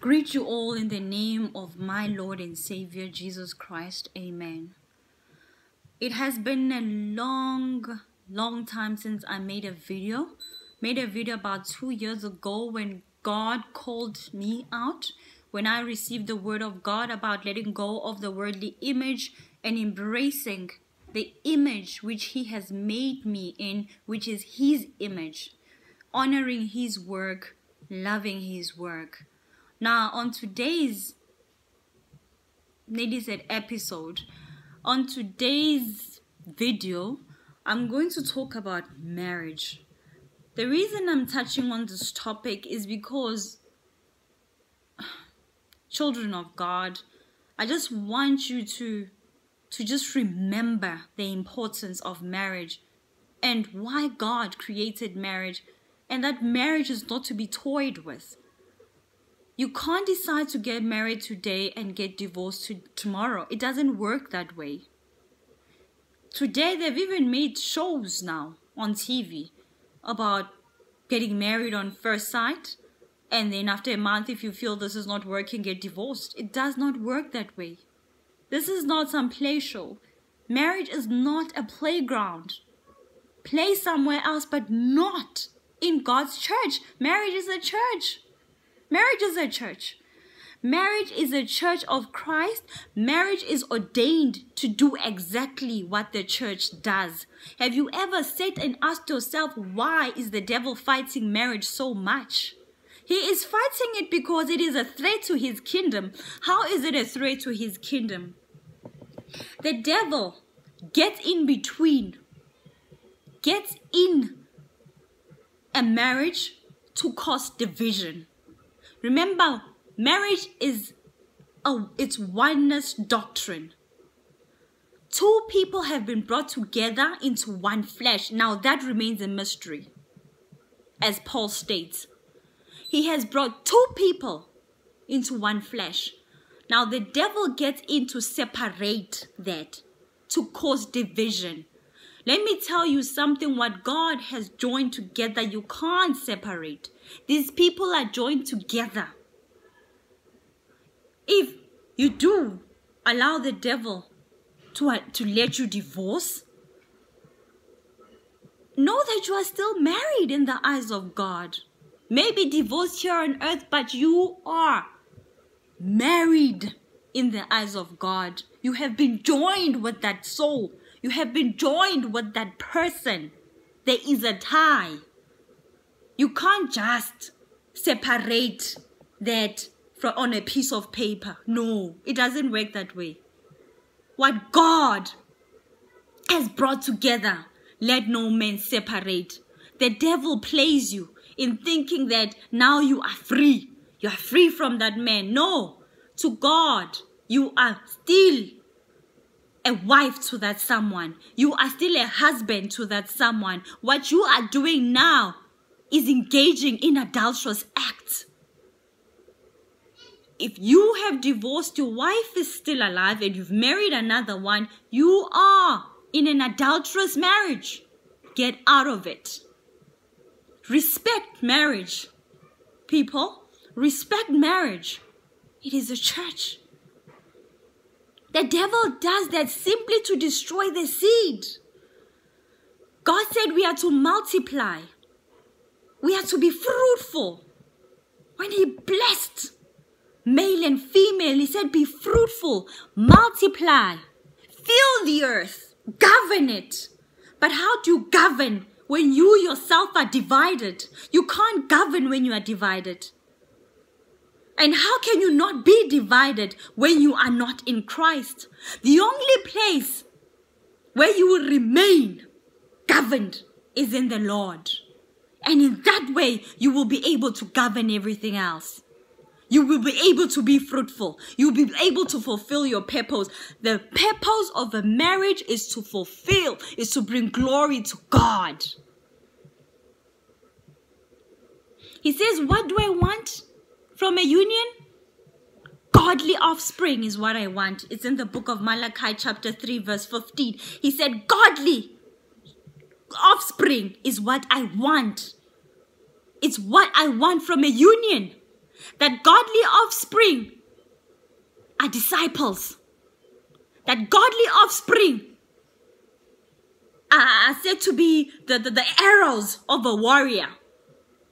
Greet you all in the name of my Lord and Savior Jesus Christ. Amen. It has been a long, long time since I made a video. Made a video about two years ago when God called me out, when I received the word of God about letting go of the worldly image and embracing the image which He has made me in, which is His image, honoring His work, loving His work. Now, on today's ladies said episode, on today's video, I'm going to talk about marriage. The reason I'm touching on this topic is because children of God, I just want you to to just remember the importance of marriage and why God created marriage and that marriage is not to be toyed with. You can't decide to get married today and get divorced to tomorrow. It doesn't work that way. Today, they've even made shows now on TV about getting married on first sight. And then after a month, if you feel this is not working, get divorced. It does not work that way. This is not some play show. Marriage is not a playground. Play somewhere else, but not in God's church. Marriage is a church. Marriage is a church. Marriage is a church of Christ. Marriage is ordained to do exactly what the church does. Have you ever sat and asked yourself, why is the devil fighting marriage so much? He is fighting it because it is a threat to his kingdom. How is it a threat to his kingdom? The devil gets in between, gets in a marriage to cause division. Remember, marriage is a it's oneness doctrine. Two people have been brought together into one flesh. Now that remains a mystery. As Paul states, he has brought two people into one flesh. Now the devil gets in to separate that, to cause division. Let me tell you something what God has joined together, you can't separate. These people are joined together. If you do allow the devil to, uh, to let you divorce, know that you are still married in the eyes of God. Maybe divorced here on earth, but you are married in the eyes of God. You have been joined with that soul. You have been joined with that person. There is a tie. You can't just separate that from on a piece of paper. No, it doesn't work that way. What God has brought together, let no man separate. The devil plays you in thinking that now you are free. You are free from that man. No, to God, you are still a wife to that someone. You are still a husband to that someone. What you are doing now is engaging in adulterous acts. If you have divorced, your wife is still alive, and you've married another one, you are in an adulterous marriage. Get out of it. Respect marriage. People, respect marriage. It is a church. The devil does that simply to destroy the seed. God said we are to multiply. We are to be fruitful. When he blessed male and female, he said, Be fruitful, multiply, fill the earth, govern it. But how do you govern when you yourself are divided? You can't govern when you are divided. And how can you not be divided when you are not in Christ? The only place where you will remain governed is in the Lord. And in that way, you will be able to govern everything else. You will be able to be fruitful. You'll be able to fulfill your purpose. The purpose of a marriage is to fulfill, is to bring glory to God. He says, What do I want from a union? Godly offspring is what I want. It's in the book of Malachi, chapter 3, verse 15. He said, Godly offspring is what I want. It's what I want from a union. that godly offspring are disciples. That godly offspring are said to be the, the, the arrows of a warrior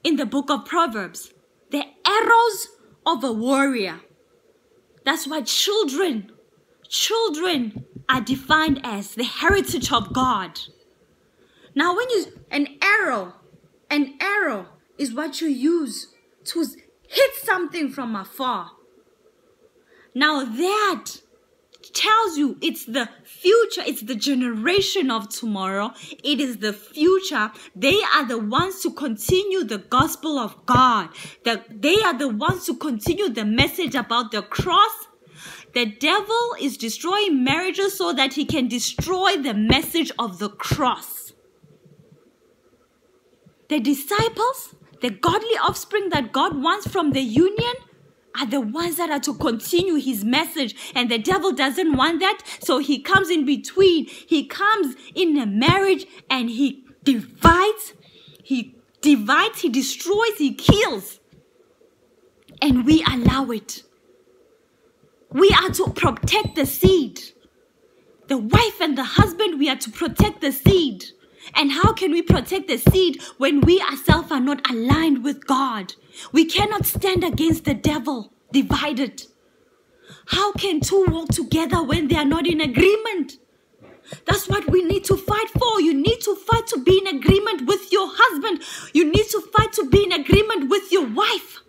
in the book of Proverbs. The arrows of a warrior. That's why children, children are defined as the heritage of God. Now, when you, an arrow, an arrow is what you use to hit something from afar. Now, that tells you it's the future, it's the generation of tomorrow, it is the future. They are the ones to continue the gospel of God. That they are the ones to continue the message about the cross. The devil is destroying marriages so that he can destroy the message of the cross. The disciples, the godly offspring that God wants from the union, are the ones that are to continue his message. And the devil doesn't want that. So he comes in between. He comes in a marriage and he divides. He divides, he destroys, he kills. And we allow it. We are to protect the seed. The wife and the husband, we are to protect the seed. And how can we protect the seed when we ourselves are not aligned with God? We cannot stand against the devil divided. How can two walk together when they are not in agreement? That's what we need to fight for. You need to fight to be in agreement with your husband. You need to fight to be in agreement with your wife.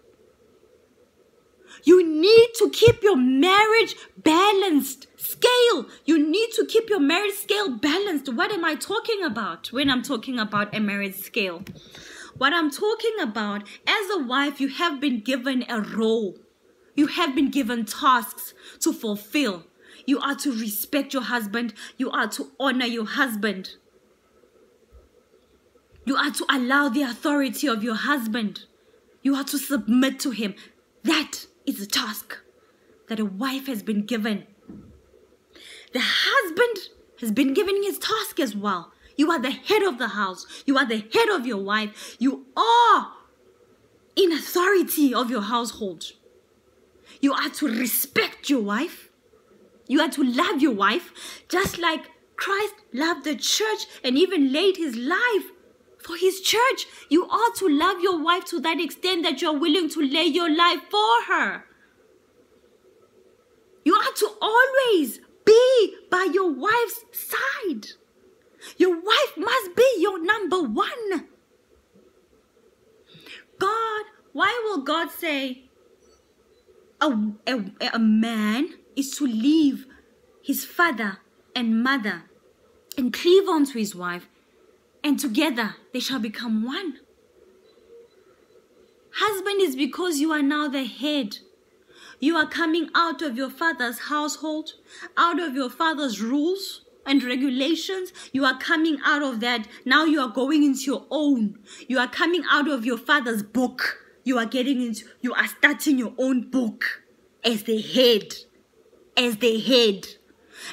You need to keep your marriage balanced. Scale. You need to keep your marriage scale balanced. What am I talking about when I'm talking about a marriage scale? What I'm talking about, as a wife, you have been given a role. You have been given tasks to fulfill. You are to respect your husband. You are to honor your husband. You are to allow the authority of your husband. You are to submit to him. That is a task that a wife has been given. The husband has been given his task as well. You are the head of the house. You are the head of your wife. You are in authority of your household. You are to respect your wife. You are to love your wife just like Christ loved the church and even laid his life for his church. You are to love your wife to that extent that you're willing to lay your life for her. You are to always be by your wife's side. Your wife must be your number one. God, why will God say, a, a, a man is to leave his father and mother and cleave unto his wife, and together they shall become one. Husband is because you are now the head. You are coming out of your father's household, out of your father's rules and regulations. You are coming out of that. Now you are going into your own. You are coming out of your father's book you are getting into, you are starting your own book as the head. As the head.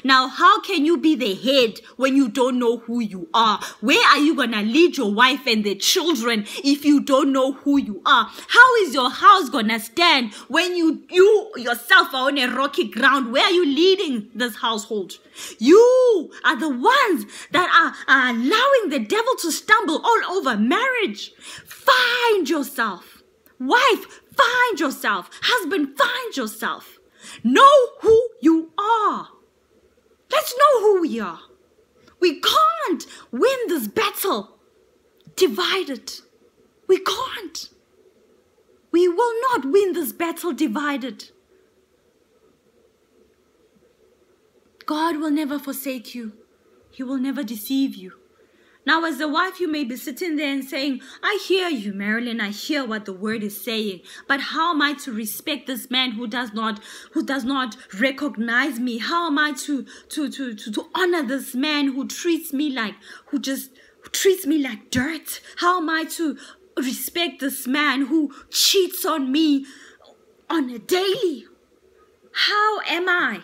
Now, how can you be the head when you don't know who you are? Where are you going to lead your wife and the children if you don't know who you are? How is your house going to stand when you, you yourself are on a rocky ground? Where are you leading this household? You are the ones that are, are allowing the devil to stumble all over marriage. Find yourself. Wife, find yourself. Husband, find yourself. Know who you are. Let's know who we are. We can't win this battle divided. We can't. We will not win this battle divided. God will never forsake you. He will never deceive you. Now, as a wife, you may be sitting there and saying, I hear you, Maryline. I hear what the word is saying. But how am I to respect this man who does not, who does not recognize me? How am I to, to, to, to, to honor this man who treats me like, who just who treats me like dirt? How am I to respect this man who cheats on me on a daily? How am I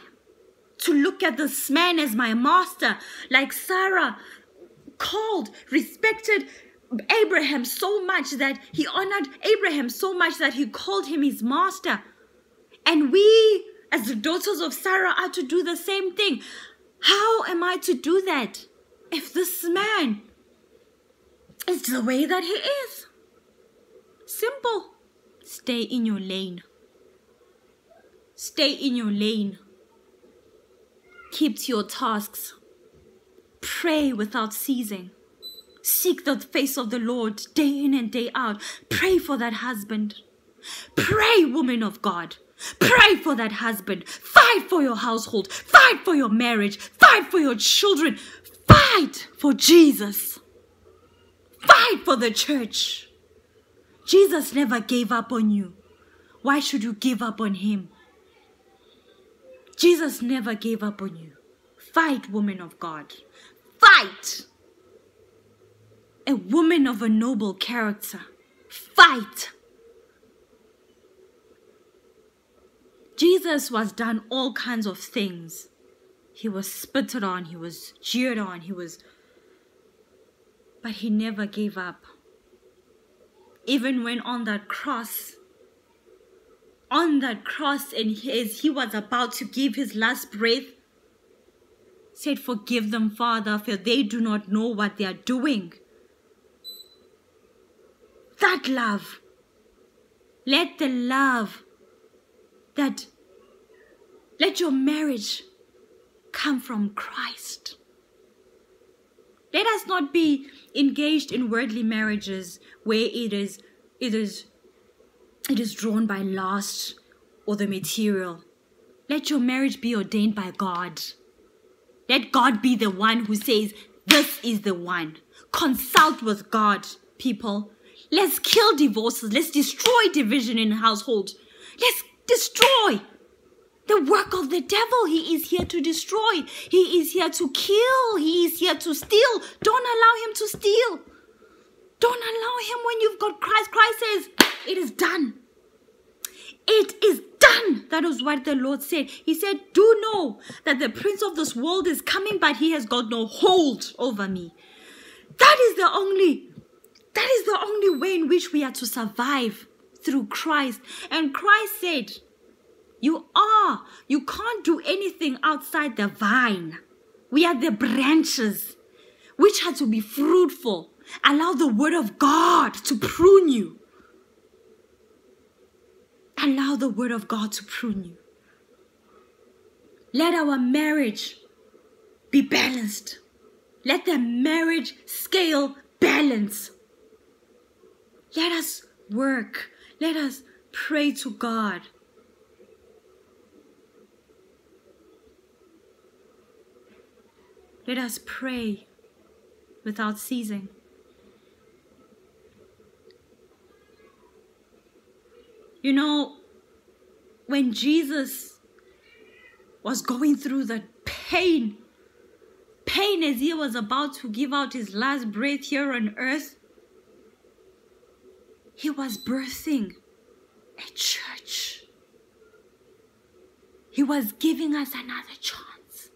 to look at this man as my master, like Sarah called, respected Abraham so much that he honored Abraham so much that he called him his master. And we, as the daughters of Sarah, are to do the same thing. How am I to do that if this man is the way that he is? Simple. Stay in your lane. Stay in your lane. Keep to your tasks. Pray without ceasing. Seek the face of the Lord day in and day out. Pray for that husband. Pray, woman of God. Pray for that husband. Fight for your household. Fight for your marriage. Fight for your children. Fight for Jesus. Fight for the church. Jesus never gave up on you. Why should you give up on him? Jesus never gave up on you. Fight, woman of God. Fight. A woman of a noble character. Fight. Jesus was done all kinds of things. He was spitted on, he was jeered on, he was. But he never gave up. Even when on that cross, on that cross, and as he was about to give his last breath, said, Forgive them, Father, for they do not know what they are doing. That love. Let the love that let your marriage come from Christ. Let us not be engaged in worldly marriages where it is it is it is drawn by lust or the material. Let your marriage be ordained by God. Let God be the one who says, This is the one. Consult with God, people. Let's kill divorces. Let's destroy division in household. Let's destroy the work of the devil. He is here to destroy. He is here to kill. He is here to steal. Don't allow him to steal. Don't allow him when you've got Christ. Christ says, It is done. It is That is what the Lord said. He said, Do know that the prince of this world is coming, but he has got no hold over me. That is the only that is the only way in which we are to survive through Christ. And Christ said, You are. You can't do anything outside the vine. We are the branches which are to be fruitful. Allow the word of God to prune you. Allow the word of God to prune you. Let our marriage be balanced. Let the marriage scale balance. Let us work. Let us pray to God. Let us pray without ceasing. You know, when Jesus was going through that pain, pain as he was about to give out his last breath here on earth, he was birthing a church. He was giving us another chance.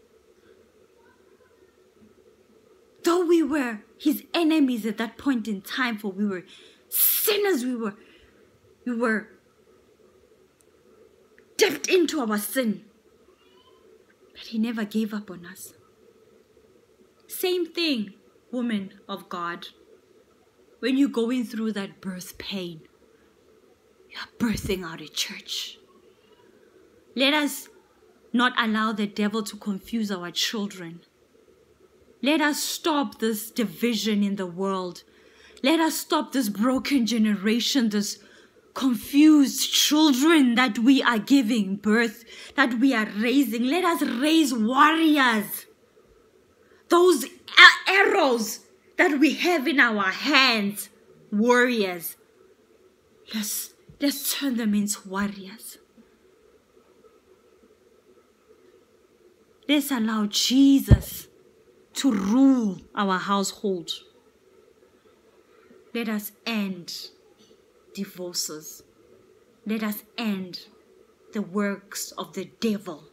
Though we were his enemies at that point in time, for we were sinners, we were, we were dipped into our sin. But he never gave up on us. Same thing, woman of God when you're going through that birth pain, you're birthing out a church. Let us not allow the devil to confuse our children. Let us stop this division in the world. Let us stop this broken generation, this confused children that we are giving birth, that we are raising. Let us raise warriors. Those arrows that we have in our hands, warriors. Let's, let's turn them into warriors. Let's allow Jesus to rule our household. Let us end divorces. Let us end the works of the devil.